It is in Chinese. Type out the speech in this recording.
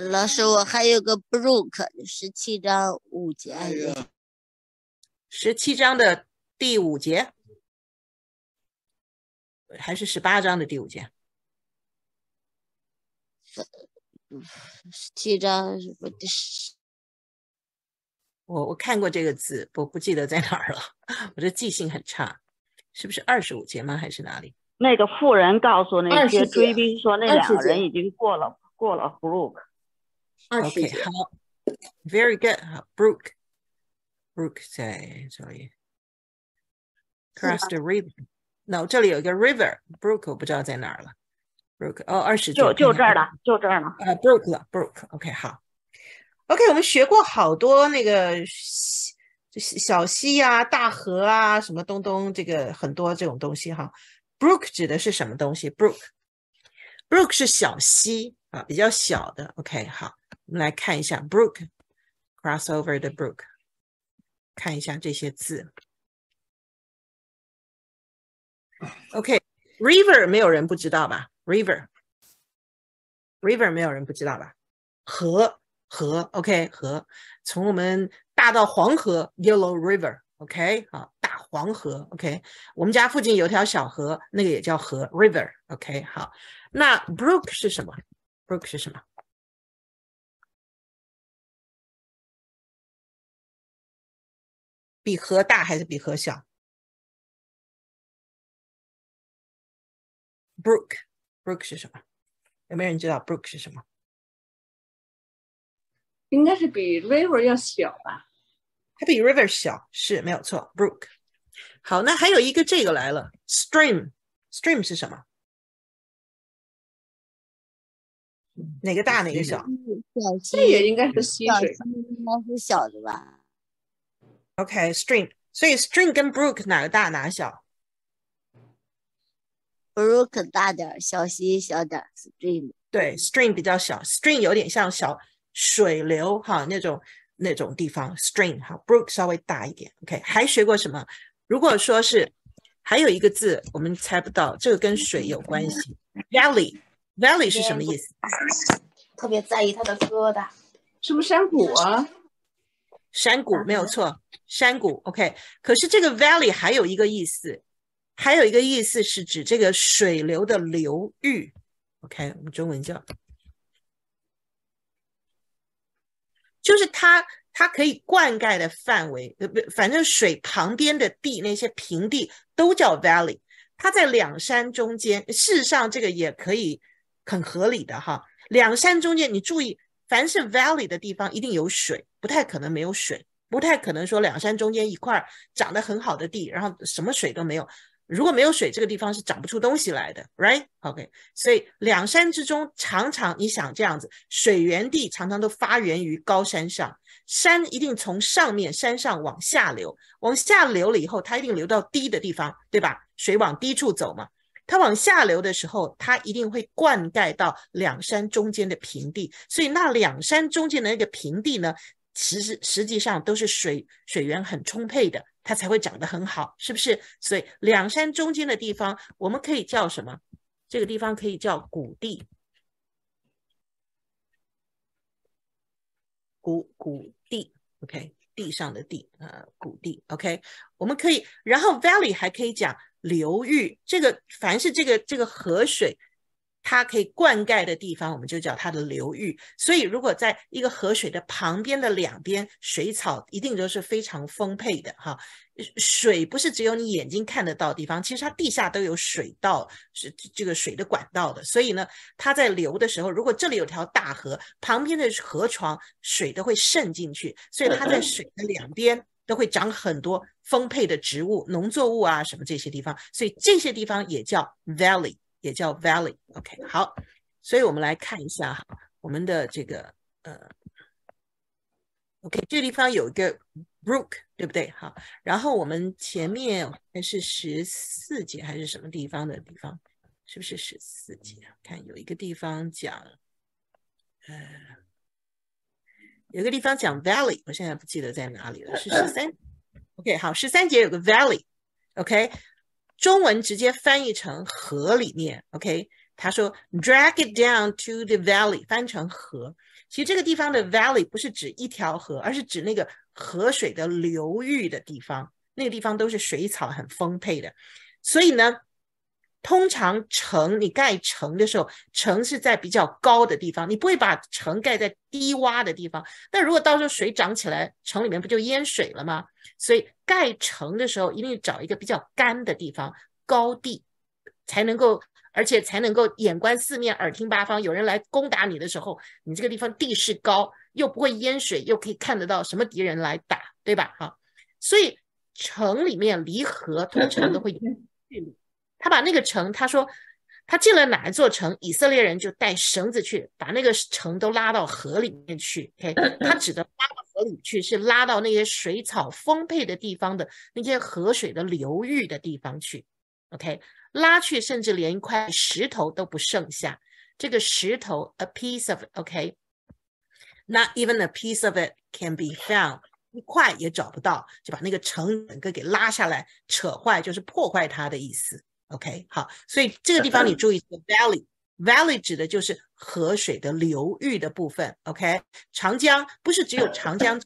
老师，我还有个 brook，十七章五节，十七章的第五节，还是十八章的第五节？十七章什么第十？我我看过这个字，我不记得在哪儿了。我这记性很差，是不是二十五节吗？还是哪里？那个妇人告诉那些追兵说，那两个人已经过了过了 Brook。二十 OK，节，好，Very good，好，Brook，Brook 在这里，Cross the river。No，这里有一个 river，Brook 我不知道在哪儿了。Brook，哦，二十节就这儿了，就这儿了。呃，Brooke 了，Brooke，OK，、好，OK，我们学过好多那个溪就小溪啊、大河啊，什么东东，这个很多这种东西哈。brook 指的是什么东西？brook，brook 是小溪啊，比较小的。OK，好，我们来看一下 brook，cross over the brook，看一下这些字。OK，river、没有人不知道吧？river，river 没有人不知道吧？河河，OK，河，从我们大到黄河，Yellow River，OK，好，大黄河，OK，我们家附近有条小河，那个也叫河，River，OK，好，那 Brook 是什么？Brook 是什么？比河大还是比河小？Brook，Brook 是什么？有没有人知道 Brook 是什么？应该是比 river 要小吧？它比 river 小，是没有错，brook。好，那还有一个这个来了，stream，stream 是什么？哪个大哪个小小，这也应该是溪小应该是小的吧？？OK，stream。所以 stream 跟 brook 哪个大哪个小？brook 大点儿，小溪小点儿，stream 对，stream 比较小，stream 有点像小水流哈那种那种地方，stream 哈，brook 稍微大一点。OK，还学过什么？如果说是还有一个字我们猜不到，这个跟水有关系，valley，valley 是什么意思？特别在意它的疙瘩。是不是山谷啊？山谷没有错，山谷 OK。可是这个 valley 还有一个意思，还有一个意思是指这个水流的流域。OK，我们中文叫，就是它它可以灌溉的范围，呃不，反正水旁边的地那些平地都叫 valley。它在两山中间，事实上这个也可以很合理的哈。两山中间，你注意，凡是 valley 的地方一定有水，不太可能没有水，不太可能说两山中间一块长得很好的地，然后什么水都没有。如果没有水，这个地方是长不出东西来的，right？OK，、所以两山之中，常常你想这样子，水源地常常都发源于高山上，山一定从上面山上往下流，往下流了以后，它一定流到低的地方，对吧？水往低处走嘛，它往下流的时候，它一定会灌溉到两山中间的平地，所以那两山中间的那个平地呢，其实实际上都是水水源很充沛的，它才会长得很好，是不是？所以两山中间的地方，我们可以叫什么？这个地方可以叫谷地，谷谷地，OK，地上的地，呃，谷地，OK，我们可以，然后 valley 还可以讲流域，这个凡是这个这个河水。它可以灌溉的地方，我们就叫它的流域。所以，如果在一个河水的旁边的两边，水草一定都是非常丰沛的哈。水不是只有你眼睛看得到的地方，其实它地下都有水道，是这个水的管道的。所以呢，它在流的时候，如果这里有条大河，旁边的河床水都会渗进去，所以它在水的两边都会长很多丰沛的植物、农作物啊什么这些地方，所以这些地方也叫 valley。也叫 valley。OK，好，所以我们来看一下哈，我们的这个呃，OK，这地方有一个 brook，对不对？好，然后我们前面还是十四节还是什么地方的地方？是不是十四节？看有一个地方讲，呃，有个地方讲 valley，我现在不记得在哪里了，是十三。OK，好，十三节有个 valley，OK。中文直接翻译成河里面，OK？他说 drag it down to the valley，翻成河。其实这个地方的 valley 不是指一条河，而是指那个河水的流域的地方，那个地方都是水草很丰沛的。所以呢，通常城你盖城的时候，城是在比较高的地方，你不会把城盖在低洼的地方。那如果到时候水涨起来，城里面不就淹水了吗？所以盖城的时候，一定找一个比较干的地方，高地才能够。而且才能够眼观四面，耳听八方。有人来攻打你的时候，你这个地方地势高，又不会淹水，又可以看得到什么敌人来打，对吧？哈，所以城里面离河通常都会有距离。他把那个城，他说他进了哪一座城，以色列人就带绳子去把那个城都拉到河里面去。OK，他指的拉到河里去，是拉到那些水草丰沛的地方的那些河水的流域的地方去。OK。拉去，甚至连一块石头都不剩下。这个石头，a piece of，OK，not even a piece of it can be found，一块也找不到，就把那个城整个给拉下来，扯坏就是破坏它的意思。OK，好，所以这个地方你注意，valley，valley 指的就是河水的流域的部分。OK，长江不是只有长江